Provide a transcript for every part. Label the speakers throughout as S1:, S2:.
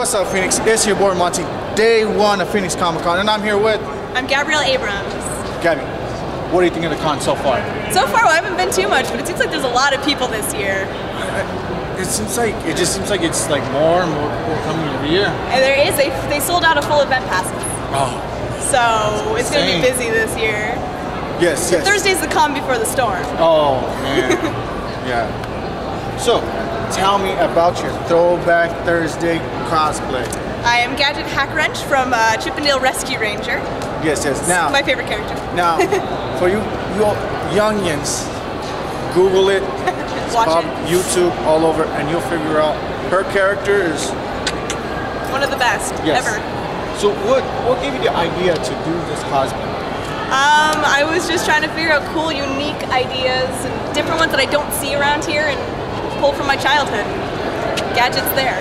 S1: What's up, Phoenix? It's your boy Monty. Day one of Phoenix Comic Con, and I'm here with
S2: I'm Gabrielle Abrams.
S1: Gabby. What do you think of the con so far?
S2: So far, well, I haven't been too much, but it seems like there's a lot of people this year.
S1: It seems like it just seems like it's like more and more people coming every year.
S2: And there is, they, they sold out a full event passes.
S1: Oh,
S2: So it's going to be busy this year.
S1: yes, yes.
S2: Thursday's the con before the storm.
S1: Oh man, yeah. So, tell me about your Throwback Thursday cosplay.
S2: I am Gadget Hackwrench from uh, Chip 'n Dale Rescue Ranger.
S1: Yes, yes. Now,
S2: My favorite character.
S1: now, for you, you youngins, Google it,
S2: Watch it.
S1: YouTube all over, and you'll figure out her character is
S2: One of the best
S1: Yes.
S2: ever.
S1: So what what gave you the idea to do this cosplay?
S2: Um, I was just trying to figure out cool, unique ideas and different ones that I don't see around here and pull from my childhood. Gadgets there.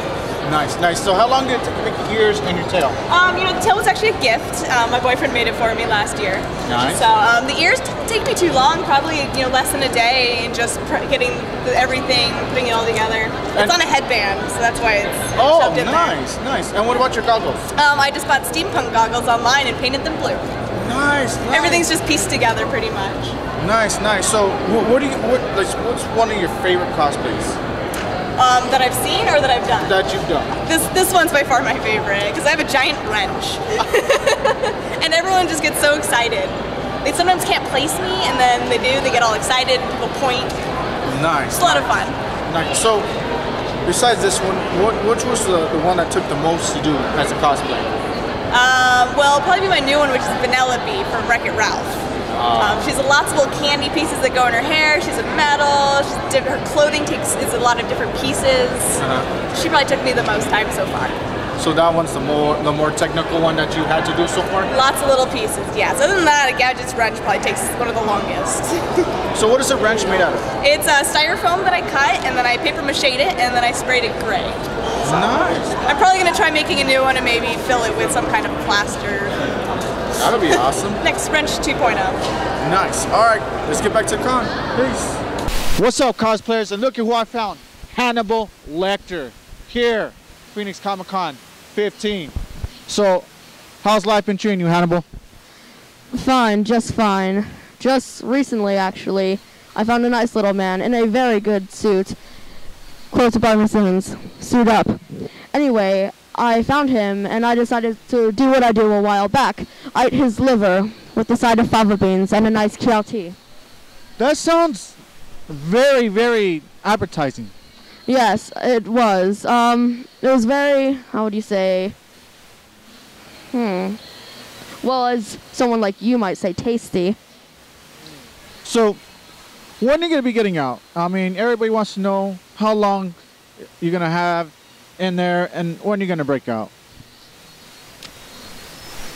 S1: Nice, nice. So how long did it take to make the ears and your tail?
S2: Um, you know, the tail was actually a gift. Um, my boyfriend made it for me last year.
S1: Nice.
S2: So um, the ears didn't take me too long, probably you know less than a day, and just pr- getting the, everything, putting it all together.
S1: And-
S2: It's on a headband, so that's why it's
S1: Oh,
S2: shoved in
S1: nice, nice. And what about your goggles?
S2: Um, I just bought steampunk goggles online and painted them blue.
S1: Nice, nice.
S2: Everything's just pieced together pretty much.
S1: Nice, nice. So what, what do you what like what's one of your favorite cosplays
S2: Um, that I've seen or that I've done.
S1: that you've done?
S2: This this one's by far my favorite because I have a giant wrench, and everyone just gets so excited. They sometimes can't place me, and then they do. They get all excited. and People point.
S1: Nice.
S2: It's a lot of fun.
S1: Nice. So besides this one, what which was the, the one that took the most to do as a cosplay?
S2: Um, well, probably my new one, which is Vanellope from Wreck It Ralph. Um, she's lots of little candy pieces that go in her hair. She's a metal. She's her clothing takes is a lot of different pieces.
S1: Uh-huh.
S2: She probably took me the most time so far.
S1: So that one's the more the more technical one that you had to do so far.
S2: Lots of little pieces. Yes. Other than that, a Gadget's wrench probably takes one of the longest.
S1: So what is a wrench made out of?
S2: It's a styrofoam that I cut, and then I paper mached it, and then I sprayed it gray.
S1: Nice.
S2: I'm probably gonna try making a new one and maybe fill it with some kind of plaster.
S1: That'll be awesome.
S2: Next wrench oh. 2.0.
S1: Nice. All right, let's get back to the con. Peace. What's up, cosplayers? And look at who I found. Hannibal Lecter here, Phoenix Comic Con 15. So, how's life been treating you, Hannibal?
S3: Fine, just fine. Just recently, actually, I found a nice little man in a very good suit. Close to Barbara Simmons. Suit up. Anyway, I found him and I decided to do what I do a while back. I ate his liver with a side of fava beans and a nice Chianti.
S1: That sounds very, very appetizing.
S3: Yes, it was. Um, it was very, how would you say? Hmm. Well, as someone like you might say, tasty.
S1: So, when are you going to be getting out? I mean, everybody wants to know how long you're going to have in there and when are you're going to break out.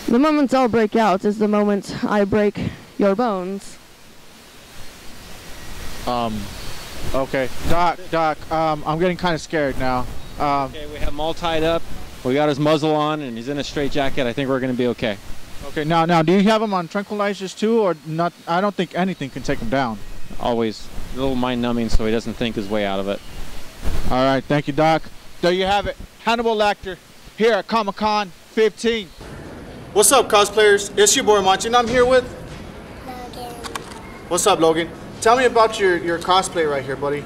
S3: The moment I'll break out is the moment I break your bones.
S1: Um, okay. Doc, Doc, um, I'm getting kind of scared now. Um,
S4: Okay, we have him all tied up. We got his muzzle on, and he's in a straight jacket. I think we're going to be okay.
S1: okay, now, now, do you have him on tranquilizers too, or not? I don't think anything can take him down.
S4: Always a little mind numbing so he doesn't think his way out of it.
S1: All right, thank you, Doc. There you have it. Hannibal Lecter here at Comic Con 15. What's up, cosplayers? It's your boy Monty, and I'm here with.
S5: Logan.
S1: What's up, Logan? Tell me about your, your cosplay right here, buddy.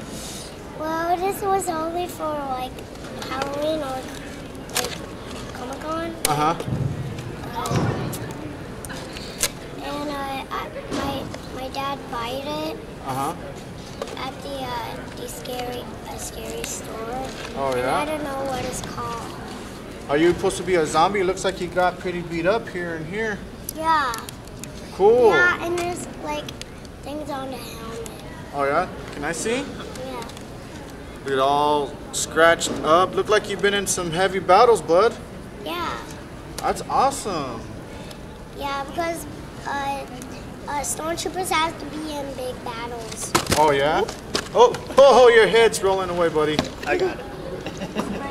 S5: Well, this was only for like Halloween or like Comic Con,
S1: Uh huh.
S5: and uh, I, my my dad bought it
S1: Uh huh.
S5: At the uh, the scary uh, scary store.
S1: Oh, yeah?
S5: I don't know what it's called.
S1: Are you supposed to be a zombie? Looks like you got pretty beat up here and here.
S5: Yeah.
S1: Cool.
S5: Yeah, and there's like things on the helmet.
S1: Oh yeah? Can I see?
S5: Yeah.
S1: Look at all scratched up. Look like you've been in some heavy battles, bud.
S5: Yeah.
S1: That's awesome.
S5: Yeah, because uh, uh, stormtroopers have to be in big battles.
S1: Oh yeah? Oh, oh, your head's rolling away, buddy.
S5: I got it.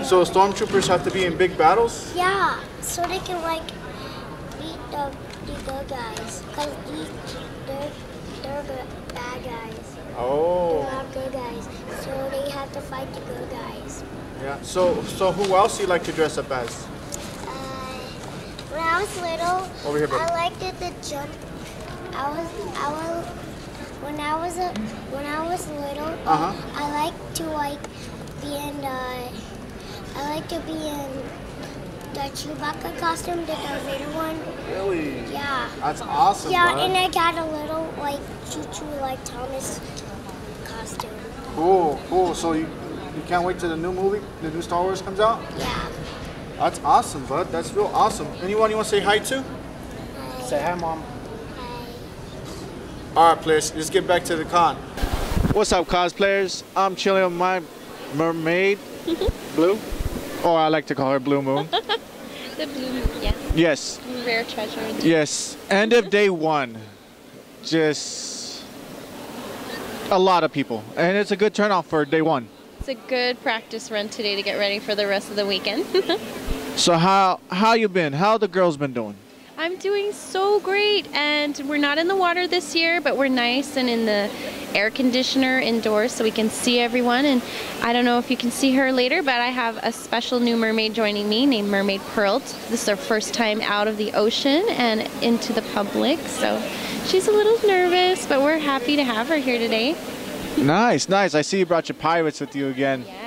S1: So stormtroopers have to be in big battles?
S5: Yeah, so they can like beat the, the good guys. Cause these they're they're good bad guys.
S1: Oh.
S5: They're not good guys. So they have to fight the good guys.
S1: Yeah. So, so who else do you like to dress up as?
S5: Uh, when I was little,
S1: Over here,
S5: I
S1: baby.
S5: liked it the jump. I was, I was, when I was a, when I was little,
S1: Uh huh.
S5: I like to like be in the, I like to be in the Chewbacca costume, the Darth Vader one.
S1: Really?
S5: Yeah.
S1: That's awesome.
S5: Yeah,
S1: bud.
S5: and I got a little like choo choo like Thomas costume.
S1: Cool, cool. So you, you can't wait till the new movie, the new Star Wars comes out?
S5: Yeah.
S1: That's awesome, bud. That's real awesome. Anyone you want to say hi to? Say hi, mom. All right, players. Let's get back to the con. What's up, cosplayers? I'm chilling with my mermaid, Blue. Or I like to call her Blue Moon.
S6: The blue, yeah,
S1: yes,
S6: rare treasure.
S1: yes. End of day one. Just a lot of people, and it's a good turnout for day one.
S6: It's a good practice run today to get ready for the rest of the weekend.
S1: So how how you been? How the girls been doing?
S6: I'm doing so great, and we're not in the water this year, but we're nice and in the air conditioner indoors so we can see everyone. And I don't know if you can see her later, but I have a special new mermaid joining me named Mermaid Pearl. This is her first time out of the ocean and into the public, so she's a little nervous, but we're happy to have her here today.
S1: Nice, nice. I see you brought your pirates with you again.
S6: Yes.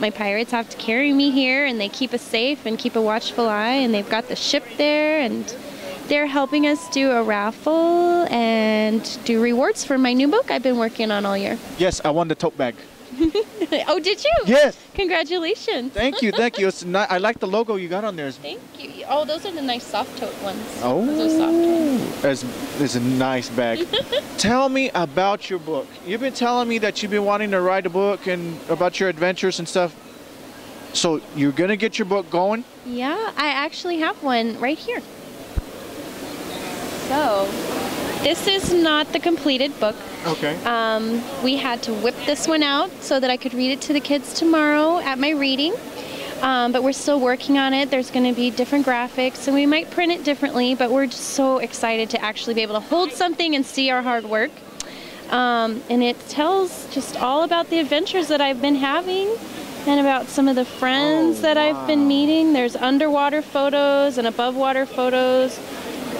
S6: My pirates have to carry me here and they keep us safe and keep a watchful eye and they've got the ship there and they're helping us do a raffle and do rewards for my new book I've been working on all year.
S1: Yes, I won the tote bag.
S6: oh, did you?
S1: Yes.
S6: Congratulations.
S1: Thank you, thank you. It's ni- I like the logo you got on there.
S6: Thank you. Oh, those are the nice soft tote ones.
S1: oh,
S6: Those are soft ones.
S1: it's, it's a nice bag. Tell me about your book. You've been telling me that you've been wanting to write a book and about your adventures and stuff. So you're gonna get your book going?
S6: Yeah, I actually have one right here. So, this is not the completed book.
S1: Okay.
S6: Um, we had to whip this one out so that I could read it to the kids tomorrow at my reading. Um, but we're still working on it. There's going to be different graphics, and we might print it differently. But we're just so excited to actually be able to hold something and see our hard work. Um, and it tells just all about the adventures that I've been having and about some of the friends
S1: Oh,
S6: that I've been meeting. There's underwater photos and above water photos.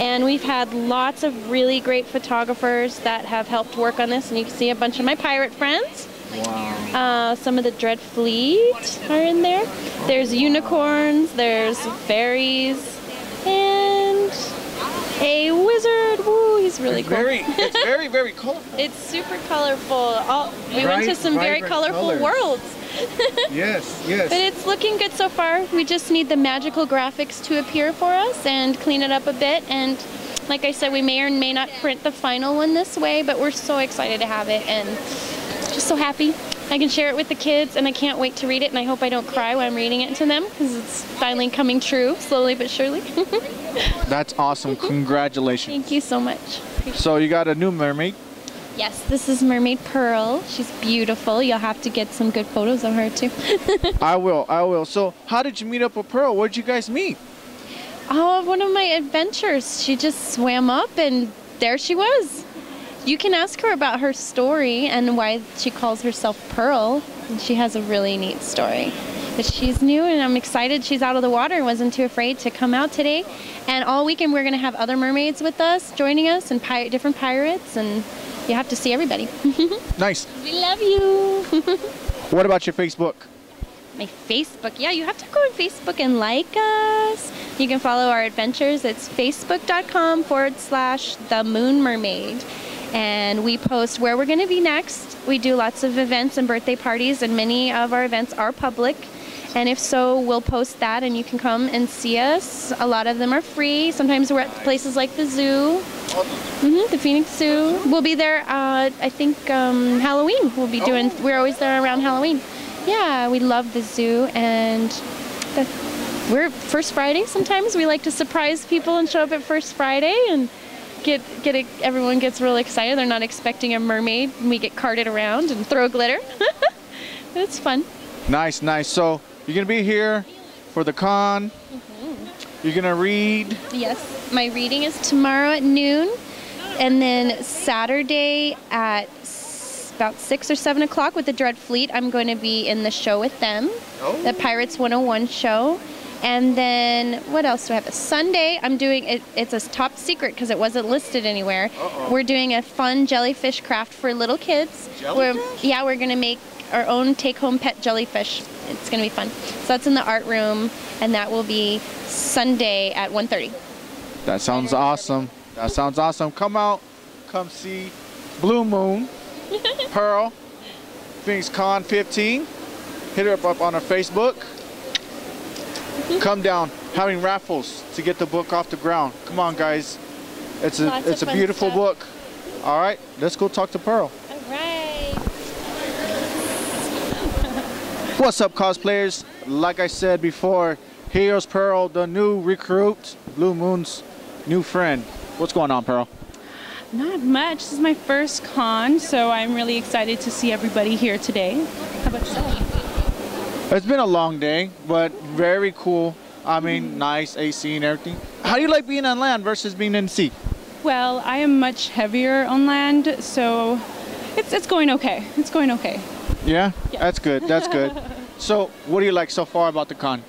S6: And we've had lots of really great photographers that have helped work on this. And you can see a bunch of my pirate friends.
S1: Wow.
S6: Uh, some of the Dread Fleet are in there. There's unicorns, there's fairies, and a wizard. Woo, he's really cool.
S1: Very, it's very, very colorful.
S6: It's super colorful. All, we went to some very colorful
S1: colors.
S6: worlds.
S1: yes, yes.
S6: But it's looking good so far. We just need the magical graphics to appear for us and clean it up a bit. And like I said, we may or may not print the final one this way, but we're so excited to have it and just so happy. I can share it with the kids and I can't wait to read it and I hope I don't cry when I'm reading it to them because it's finally coming true, slowly but surely.
S1: That's awesome. Congratulations.
S6: Thank you so much.
S1: So you got a new mermaid.
S6: Yes, this is Mermaid Pearl. She's beautiful. You'll have to get some good photos of her too.
S1: I will, I will. So how did you meet up with Pearl? Where'd you guys meet?
S6: Oh, one of my adventures. She just swam up and there she was. You can ask her about her story and why she calls herself Pearl. And she has a really neat story. But she's new and I'm excited she's out of the water and wasn't too afraid to come out today. And all weekend we're going to have other mermaids with us, joining us, and pi- different pirates. And you have to see everybody.
S1: Nice.
S6: we love you.
S1: What about your Facebook?
S6: my Facebook. Yeah, you have to go on Facebook and like us. You can follow our adventures. It's facebook.com forward slash the moon mermaid. And we post where we're going to be next. We do lots of events and birthday parties, and many of our events are public. And if so, we'll post that and you can come and see us. A lot of them are free. Sometimes we're at places like the zoo, hmm the Phoenix Zoo. We'll be there, uh, I think, um, Halloween. We'll be doing, we're always there around Halloween. Yeah, we love the zoo and the, we're First Friday sometimes. We like to surprise people and show up at First Friday and get get it, everyone gets really excited. They're not expecting a mermaid. and We get carted around and throw glitter. it's fun.
S1: Nice, nice. So you're gonna be here for the con. Mm-hmm. You're gonna read.
S6: Yes, my reading is tomorrow at noon, and then Saturday at about 6 or 7 o'clock with the Dread Fleet. I'm going to be in the show with them,
S1: Oh.
S6: the Pirates 101 show. And then what else do I have? Sunday, I'm doing it. It's a top secret because it wasn't listed anywhere. We're doing a fun jellyfish craft for little kids. We're- yeah, we're gonna make our own take-home pet jellyfish. It's gonna be fun. So that's in the art room, and that will be Sunday at 1:30.
S1: That sounds awesome. That sounds awesome. Come out, come see Blue Moon, Pearl, Phoenix Con 15. Hit her up, up on her Facebook. Come down, having raffles to get the book off the ground. Come on, guys. It's a
S6: Lots
S1: it's a beautiful
S6: stuff.
S1: book. All right, let's go talk to Pearl.
S6: All right.
S1: What's up, cosplayers? Like I said before, here's Pearl, the new recruit, Blue Moon's new friend. What's going on, Pearl?
S7: Not much. This is my first con, so I'm really excited to see everybody here today. How about yourself?
S1: It's been a long day, but very cool. I mean, mm-hmm. nice AC and everything. How do you like being on land versus being in sea?
S7: Well, I am much heavier on land, so it's, it's going okay. It's going okay.
S1: Yeah, that's good. That's good. so, what do you like so far about the con?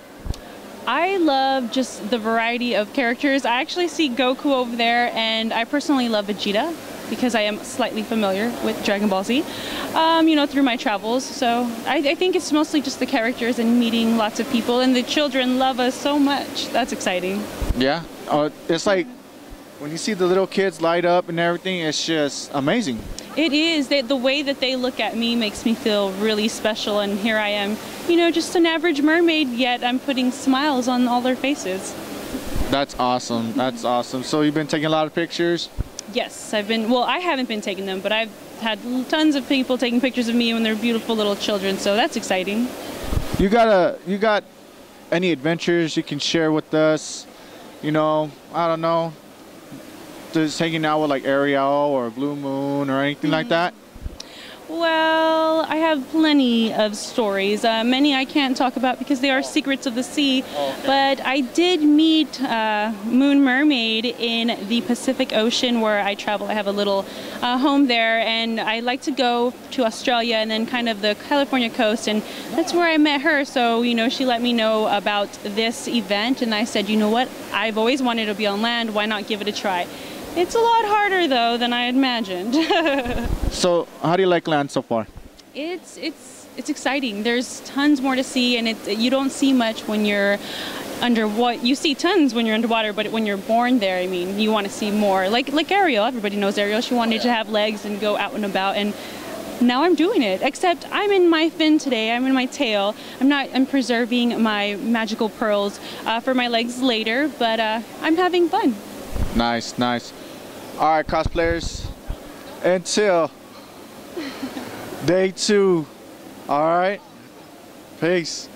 S7: I love just the variety of characters. I actually see Goku over there, and I personally love Vegeta because I am slightly familiar with Dragon Ball Z, um, you know, through my travels. So I, I think it's mostly just the characters and meeting lots of people, and the children love us so much. That's exciting.
S1: Yeah, uh, it's like when you see the little kids light up and everything. It's just amazing.
S7: It is. They, the way that they look at me makes me feel really special, and here I am, you know, just an average mermaid, yet I'm putting smiles on all their faces.
S1: That's awesome. Mm-hmm. That's awesome. So you've been taking a lot of pictures.
S7: Yes, I've been, well, I haven't been taking them, but I've had tons of people taking pictures of me when they're beautiful little children, so that's exciting.
S1: You got a you got any adventures you can share with us? You know, I don't know. Just hanging out with like Ariel or Blue Moon or anything like that.
S7: Well, I have plenty of stories. Uh, many I can't talk about because they are secrets of the sea. But I did meet uh, Moon Mermaid in the Pacific Ocean where I travel. I have a little uh, home there, and I like to go to Australia and then kind of the California coast, and that's where I met her. So, you know, she let me know about this event, and I said, you know what? I've always wanted to be on land. Why not give it a try? It's a lot harder though than I imagined.
S1: So how do you like land so far?
S7: It's it's it's exciting. There's tons more to see, and it you don't see much when you're under what you see tons when you're underwater, but when you're born there, I mean, you want to see more. Like like Ariel, everybody knows Ariel. She wanted to have legs and go out and about, and now I'm doing it. Except I'm in my fin today. I'm in my tail. I'm not. I'm preserving my magical pearls uh, for my legs later, but uh, I'm having fun.
S1: Nice, nice. All right, cosplayers. Until day two. All right. Peace.